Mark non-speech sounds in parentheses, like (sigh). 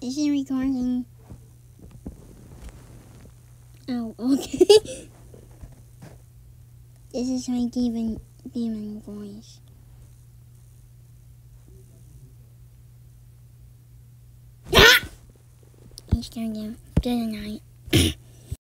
Is it recording? Oh, okay. (laughs) this is my demon demon voice. Ah! He's turned down. Good night.